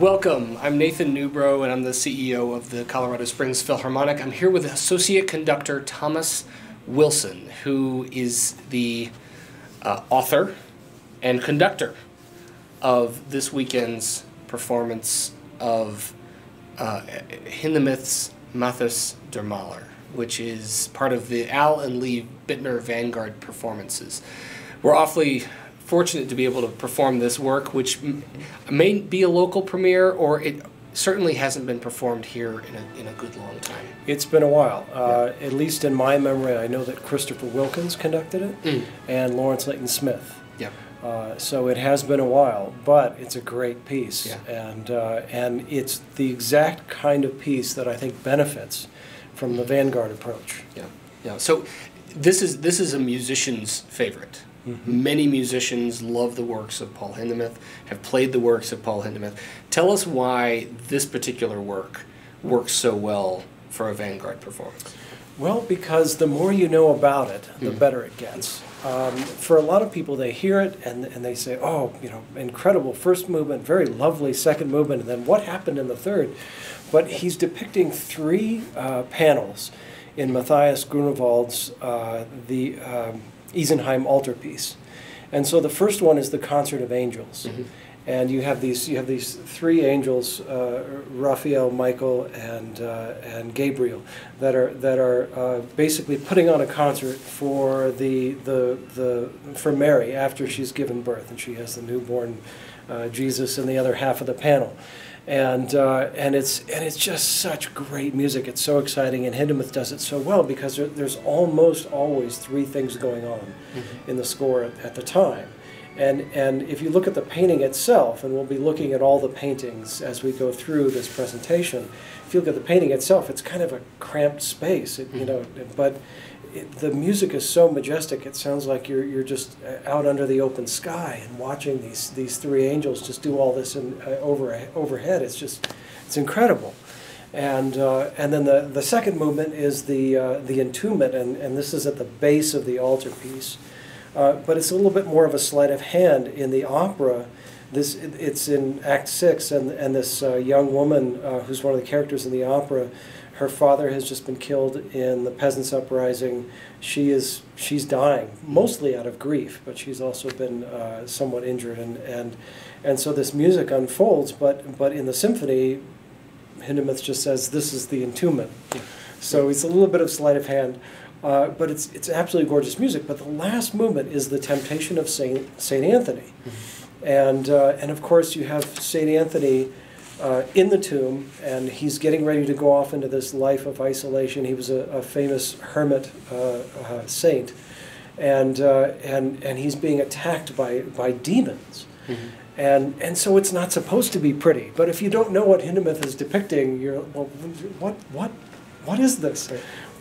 Welcome. I'm Nathan Newbrough, and I'm the CEO of the Colorado Springs Philharmonic. I'm here with Associate Conductor Thomas Wilson, who is the uh, author and conductor of this weekend's performance of uh, Hindemith's Mathis der Maler, which is part of the Al and Lee Bittner Vanguard performances. We're awfully fortunate to be able to perform this work, which may be a local premiere or it certainly hasn't been performed here in a, in a good long time. It's been a while. Uh, At least in my memory, I know that Christopher Wilkins conducted it mm. and Lawrence Leighton Smith. Yep. Uh, so it has been a while, but it's a great piece, yeah. and uh, and it's the exact kind of piece that I think benefits from the vanguard approach. Yeah, yeah. So this is this is a musician's favorite. Mm-hmm. Many musicians love the works of Paul Hindemith, have played the works of Paul Hindemith. Tell us why this particular work works so well for a vanguard performance. Well, because the more you know about it, the mm. better it gets. Um, for a lot of people, they hear it and, and they say, oh, you know, incredible first movement, very lovely second movement, and then what happened in the third? But he's depicting three uh, panels in Matthias Grunewald's uh, the um, Isenheim altarpiece. And so the first one is the Concert of Angels. Mm-hmm. And you have these you have these three angels, uh, Raphael, Michael, and uh, and Gabriel, that are that are uh, basically putting on a concert for the the the for Mary after she's given birth and she has the newborn uh, Jesus in the other half of the panel and uh, and it's and it's just such great music. It's so exciting, and Hindemith does it so well because there, there's almost always three things going on mm-hmm. in the score at, at, the time. And and if you look at the painting itself, and we'll be looking at all the paintings as we go through this presentation. If you look at the painting itself, it's kind of a cramped space, it, you mm-hmm. know, but it, the music is so majestic. It sounds like you're you're just uh, out under the open sky and watching these these three angels just do all this in, uh, over overhead. It's just it's incredible. And uh, and then the, the second movement is the uh, the entombment, and, and this is at the base of the altarpiece. Uh, but it's a little bit more of a sleight of hand in the opera. This it's in Act Six, and and this uh, young woman who's one of the characters in the opera her father has just been killed in the peasants' uprising. She is she's dying, mostly out of grief, but she's also been uh, somewhat injured, and, and and so this music unfolds. But but in the symphony, Hindemith just says this is the entombment. So it's a little bit of sleight of hand, uh, but it's it's absolutely gorgeous music. But the last movement is the Temptation of Saint Saint Anthony, mm-hmm. and uh, and of course you have Saint Anthony uh, in the tomb, and he's getting ready to go off into this life of isolation. He was a, a famous hermit uh, uh, saint, and uh, and and he's being attacked by by demons. Mm-hmm. And, and so it's not supposed to be pretty. But if you don't know what Hindemith is depicting, you're well, what what what is this?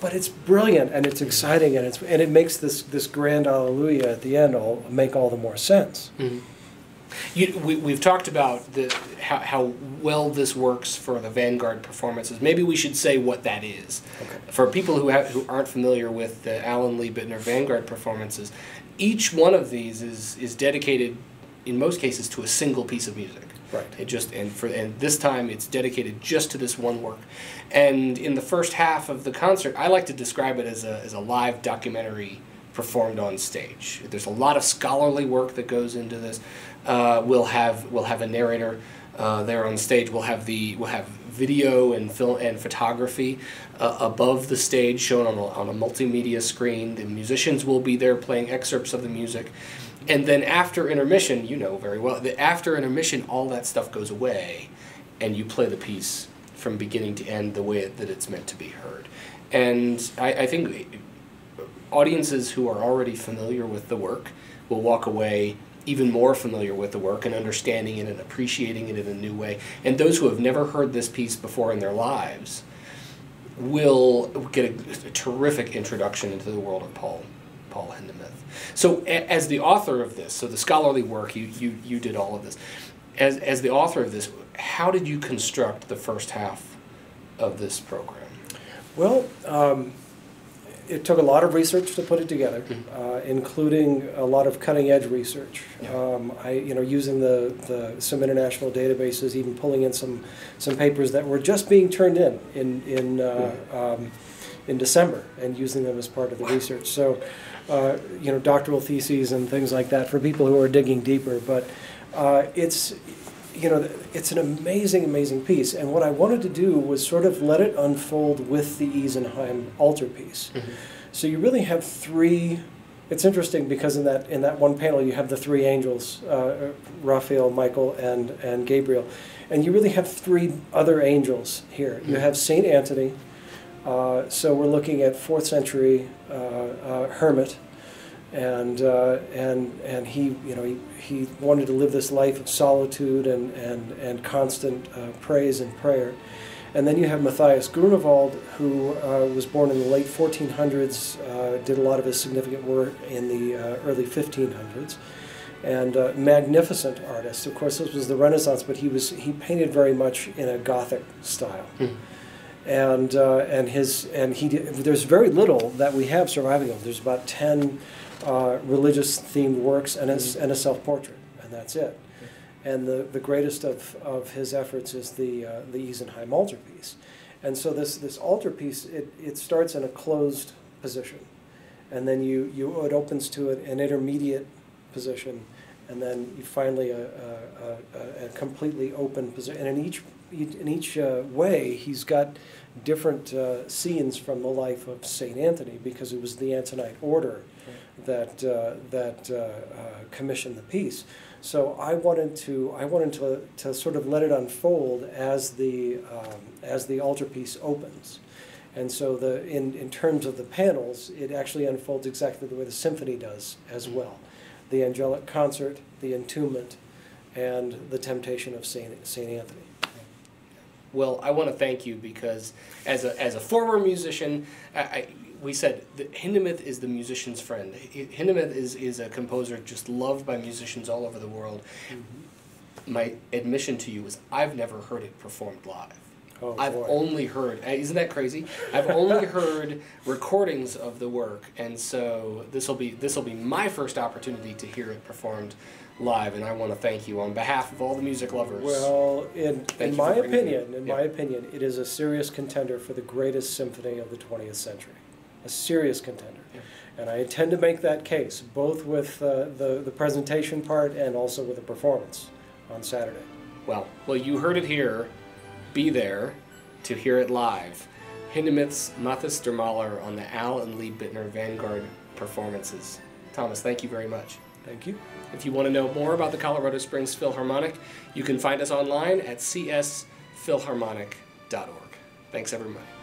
But it's brilliant and it's exciting and it's and it makes this this grand alleluia at the end all make all the more sense. Mm-hmm. You, we, have talked about the, how, how, well this works for the Vanguard performances. Maybe we should say what that is. Okay. For people who, have, who aren't familiar with the Al and Lee Bittner Vanguard performances, each one of these is, is dedicated, in most cases, to a single piece of music. Right. It just and for and this time it's dedicated just to this one work. And in the first half of the concert, I like to describe it as a as a live documentary performed on stage. There's a lot of scholarly work that goes into this. Uh, we'll have we'll have a narrator uh, there on stage. We'll have the we'll have video and film and photography uh, above the stage shown on a, on a multimedia screen. The musicians will be there playing excerpts of the music. And then after intermission, you know very well that after intermission, all that stuff goes away, and you play the piece from beginning to end the way that it's meant to be heard. And I, I think audiences who are already familiar with the work will walk away even more familiar with the work and understanding it and appreciating it in a new way. And those who have never heard this piece before in their lives will get a, a terrific introduction into the world of Paul Paul Hindemith. So as the author of this, so the scholarly work, you, you, you did all of this. As, as the author of this, how did you construct the first half of this program? Well, um, it took a lot of research to put it together, uh, including a lot of cutting edge research. Um, I, you know, using the, the some international databases, even pulling in some some papers that were just being turned in in in uh, um, in December, and using them as part of the research. So, uh, you know, doctoral theses and things like that for people who are digging deeper. But uh, it's you know, it's an amazing, amazing piece. And what I wanted to do was sort of let it unfold with the Isenheim altarpiece. Mhm. So you really have three. It's interesting because in that in that one panel you have the three angels, uh, Raphael, Michael, and and Gabriel, and you really have three other angels here. You Mhm. have Saint Anthony. Uh, so we're looking at fourth century uh, uh, hermit and uh, and and he you know he, he wanted to live this life of solitude and and and constant uh, praise and prayer and then you have Matthias Grunewald who uh, was born in the late 1400s uh, did a lot of his significant work in the uh, early 1500s and uh, magnificent artist of course this was the renaissance but he was he painted very much in a gothic style Mhm. and uh, and his and he did, there's very little that we have surviving of him. There's about ten uh, religious themed works and a, Mhm. and a self portrait, and that's it. And the, the greatest of, of his efforts is the uh, the Isenheim altarpiece, and so this this altarpiece it, it starts in a closed position, and then you, you it opens to an, an intermediate position, and then you finally a, a, a, a completely open position. And in each in each uh, way, he's got different uh, scenes from the life of Saint Anthony because it was the Antonite order that uh, that uh, uh, commissioned the piece. So I wanted to I wanted to, to sort of let it unfold as the um, as the altarpiece opens. And so the in, in terms of the panels, it actually unfolds exactly the way the symphony does as well. The angelic concert, the entombment, and the temptation of Saint, Saint Anthony. Well, I want to thank you because as a, as a former musician, I, I, we said that Hindemith is the musician's friend. Hindemith is, is a composer just loved by musicians all over the world. Mm-hmm. My admission to you is I've never heard it performed live. Oh, I've boy. only heard, uh, isn't that crazy? I've only heard recordings of the work, and so this will be this will be my first opportunity to hear it performed live, and I want to thank you on behalf of all the music lovers. Well, in, in my opinion, in Yeah. my opinion, it is a serious contender for the greatest symphony of the 20th century. A serious contender. Yeah. And I intend to make that case, both with uh, the, the presentation part and also with the performance on Saturday. Well, well, you heard it here. Be there to hear it live. Hindemith's Mathis der Maler on the Al and Lee Bittner Vanguard performances. Thomas, thank you very much. Thank you. If you want to know more about the Colorado Springs Philharmonic, you can find us online at csphilharmonic.org. Thanks, everybody.